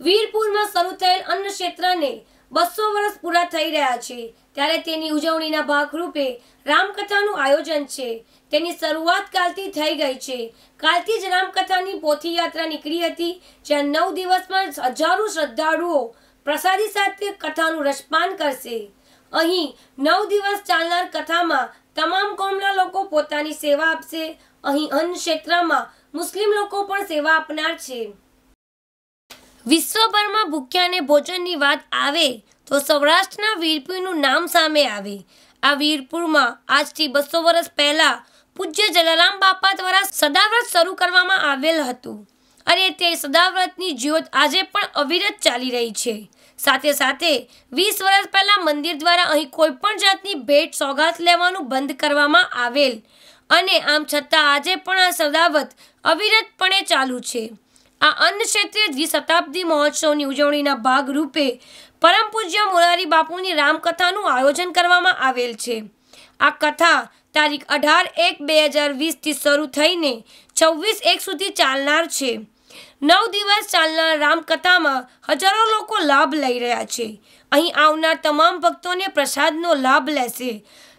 વીરપુરમાં શરૂ થયેલ અન્ન ક્ષેત્રને બસો વર્ષ પૂરા થઈ રહ્યા છે. ત્યારે તેની ઉજવણીના ભાગરૂપે રામકથાનું આયોજન છે. તેની શરૂઆત કાલથી થઈ ગઈ છે. કાલથી જ રામકથાની પોથી યાત્રા નીકળી હતી, જ્યાં નવ દિવસમાં હજારો શ્રદ્ધાળુઓ પ્રસાદી સાથે કથાનું રસપાન કરશે. અહીં નવ દિવસ ચાલનાર કથામાં તમામ કોમના લોકો પોતાની સેવા આપશે. અહીં અન્ન ક્ષેત્રમાં મુસ્લિમ લોકો પણ સેવા આપનાર છે. વિશ્વભરમાં ભૂખ્યાને ભોજનની વાત આવે તો સૌરાષ્ટ્રના વીરપુરનું નામ સામે આવે. આ વીરપુરમાં આજથી બસો વર્ષ પહેલાં પૂજ્ય જલારામ બાપા દ્વારા સદાવ્રત શરૂ કરવામાં આવેલ હતું. અને તે સદાવ્રતની જ્યોત આજે પણ અવિરત ચાલી રહી છે. સાથે સાથે વીસ વર્ષ પહેલાં મંદિર દ્વારા અહીં કોઈ પણ જાતની ભેટ સોગાત લેવાનું બંધ કરવામાં આવેલ. અને આમ છતાં આજે પણ આ સદાવત અવિરતપણે ચાલુ છે. આ અન્ન ક્ષેત્રે દ્વિશતાબ્દી મહોત્સવની ઉજવણીના ભાગરૂપે પરમ પૂજ્ય મોરારી બાપુની રામકથાનું આયોજન કરવામાં આવેલ છે. આ કથા તારીખ અઢાર એક બે હજાર વીસથી શરૂ થઈને છવ્વીસ એક સુધી ચાલનાર છે. નવ દિવસ ચાલનાર રામકથામાં હજારો લોકો લાભ લઈ રહ્યા છે. અહીં આવનાર તમામ ભક્તોને પ્રસાદનો લાભ લેશે.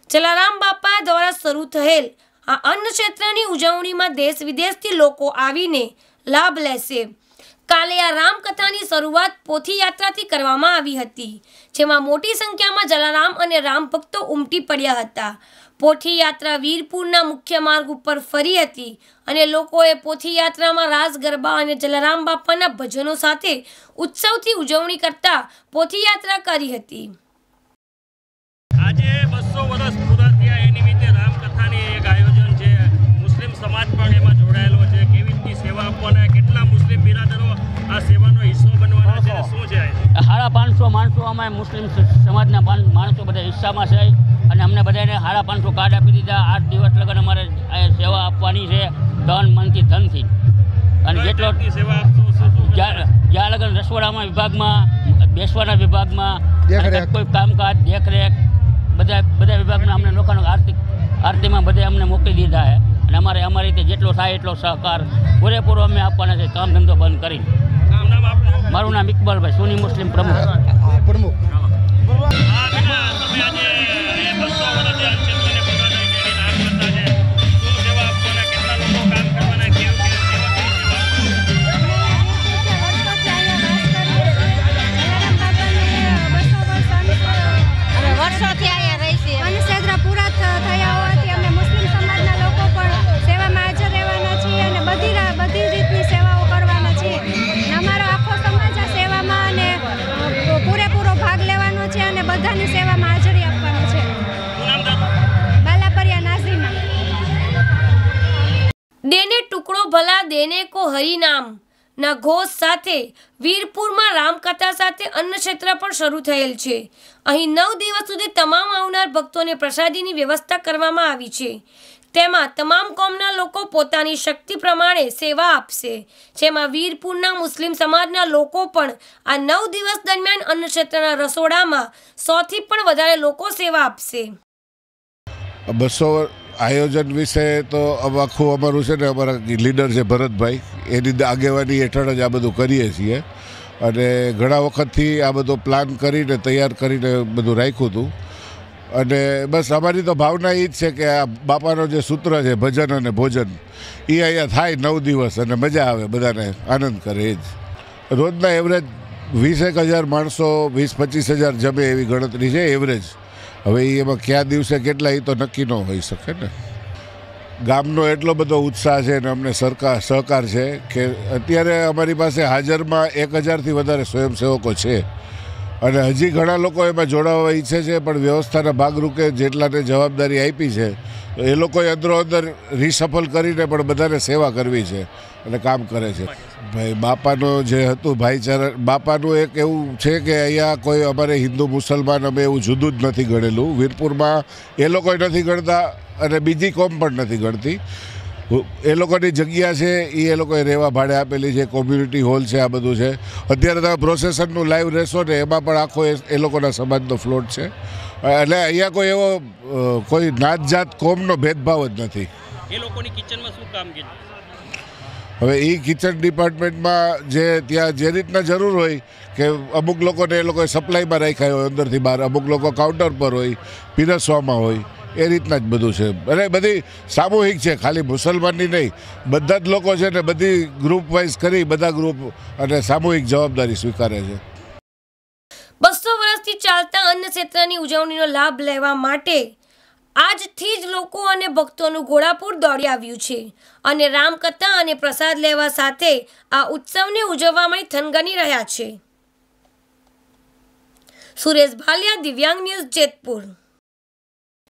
જલારામ બાપા દ્વારા શરૂ થયેલ આ અન્ન ક્ષેત્રની ઉજવણીમાં દેશ વિદેશથી લોકો આવીને લાભ લેશે. કાલે આ રામકથાની શરૂઆત પોથી યાત્રાથી કરવામાં આવી હતી, જેમાં મોટી સંખ્યામાં જલારામ અને રામ ભક્તો ઉમટી પડ્યા હતા. પોથી યાત્રા વીરપુરના મુખ્ય માર્ગ ઉપર ફરી હતી અને લોકોએ પોથી યાત્રામાં રાસ, ગરબા અને જલારામ બાપાના ભજનો સાથે ઉત્સવથી ઉજવણી કરતા પોથી યાત્રા કરી હતી. બિરાદરો આ સેવાનો હિસ્સો બનવાના છે શું છે? સાડા પાંચસો માણસો અમારે મુસ્લિમ સમાજના માણસો બધા હિસ્સામાં છે અને અમને બધાને સાડા પાંચસો કાર્ડ આપી દીધા. આઠ દિવસ લગન અમારે સેવા આપવાની છે ધન મનથી ધનથી. અને જેટલો સેવા શું શું જ્યાં જ્યાં લગન રસોડામાં વિભાગમાં બેસવાના વિભાગમાં કોઈ કામકાજ દેખરેખ બધા બધા વિભાગના અમને લોકોનો આર્થિક આરતીમાં બધે અમને મોકલી દીધા છે. અને અમારે અમારી રીતે જેટલો થાય એટલો સહકાર પૂરેપૂરો અમે આપવાના છે. કામ ધંધો બંધ કરી. મારું નામ ઇકબાલભાઈ સોની મુસ્લિમ પ્રમુખ. પ્રમુખ. દેને ટુકડો ભલા દેને કો હરિનામ. ના ઘોષ સાથે, વીરપુરમાં રામકથા સાથે અન્ન ક્ષેત્ર પણ શરૂ થયેલ છે. અહીં નવ દિવસ સુધી તમામ આવનાર ભક્તોને પ્રસાદીની વ્યવસ્થા કરવામાં આવી છે. તેમાં તમામ કોમના લોકો પોતાની શક્તિ પ્રમાણે સેવા આપશે. જેમાં વીરપુરના મુસ્લિમ સમાજના લોકો પણ આ નવ દિવસ દરમિયાન અન્ન ક્ષેત્રના રસોડામાં સોથી પણ વધારે લોકો સેવા આપશે. બસો આયોજન વિશે તો આખું અમારું છે ને અમારા લીડર છે ભરતભાઈ. એની આગેવાની હેઠળ જ આ બધું કરીએ છીએ. અને ઘણા વખતથી આ બધો પ્લાન કરીને, તૈયાર કરીને બધું રાખ્યું હતું. અને બસ અમારી તો ભાવના એ જ છે કે આ બાપાનો જે સૂત્ર છે, ભજન અને ભોજન એ અહીંયા થાય નવ દિવસ અને મજા આવે, બધાને આનંદ કરે એ જ. રોજના એવરેજ વીસેક હજાર માણસો વીસ પચીસ હજાર જમે એવી ગણતરી છે એવરેજ હવે એમાં કયા દિવસે કેટલા એ તો નક્કી ન હોઈ શકે ને. ગામનો એટલો બધો ઉત્સાહ છે અને અમને સરકાર, સહકાર છે કે અત્યારે અમારી પાસે હાજરમાં એક હજારથી વધારે સ્વયંસેવકો છે. અને હજી ઘણા લોકો એમાં જોડાવા ઈચ્છે છે, પણ વ્યવસ્થાના ભાગરૂપે જેટલાને જવાબદારી આપી છે એ લોકોએ અંદરો અંદર રિસફલ કરીને પણ બધાને સેવા કરવી છે અને કામ કરે છે. ભાઈ, બાપાનો જે હતું ભાઈચારા, બાપાનું એક એવું છે કે અહીંયા કોઈ અમારે હિન્દુ મુસલમાન અમે એવું જુદું જ નથી ગણેલું. વીરપુરમાં એ લોકોએ નથી ગણતા અને બીજી કોમ પણ નથી ગણતી. એ લોકોની જગ્યા છે એ એ લોકોએ રહેવા ભાડે આપેલી છે કોમ્યુનિટી હોલ છે આ બધું છે. અત્યારે તમે પ્રોસેસરનું લાઈવ રહેશો ને એમાં પણ આખો એ લોકોના સમાજનો ફ્લોટ છે. એટલે અહીંયા કોઈ એવો કોઈ નાત જાત કોમનો ભેદભાવ જ નથી. એ લોકોની કિચનમાં શું કામગીરી? હવે એ કિચન ડિપાર્ટમેન્ટમાં જે ત્યાં જે રીતના જરૂર હોય કે અમુક લોકોને એ લોકોએ સપ્લાયમાં રાખ્યા હોય અંદરથી બહાર અમુક લોકો કાઉન્ટર પર હોય પીરસવામાં હોય એ રીતના જ બધું છે. અને બધી સામૂહિક છે, ખાલી મુસલમાનની નહીં. બધા જ લોકો છે ને બધી ગ્રુપ વાઇઝ કરી બધા ગ્રુપ અને સામૂહિક જવાબદારી સ્વીકારે છે. બસો વર્ષથી ચાલતા અન્ન ક્ષેત્રની ઉજવણીનો લાભ લેવા માટે આજથી જ લોકો અને ભક્તોનું ઘોડાપુર દોડી આવ્યું છે. અને રામકથા અને પ્રસાદ લેવા સાથે આ ઉત્સવને ઉજવવામાં થનગની રહ્યા છે. સુરેશ ભાલિયા, દિવ્યાંગ ન્યૂઝ જેતપુર.